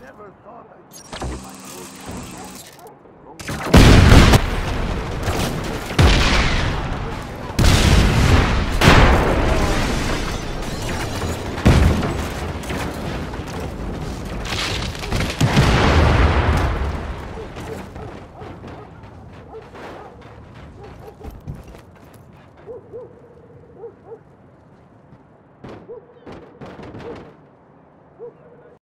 Never Woo!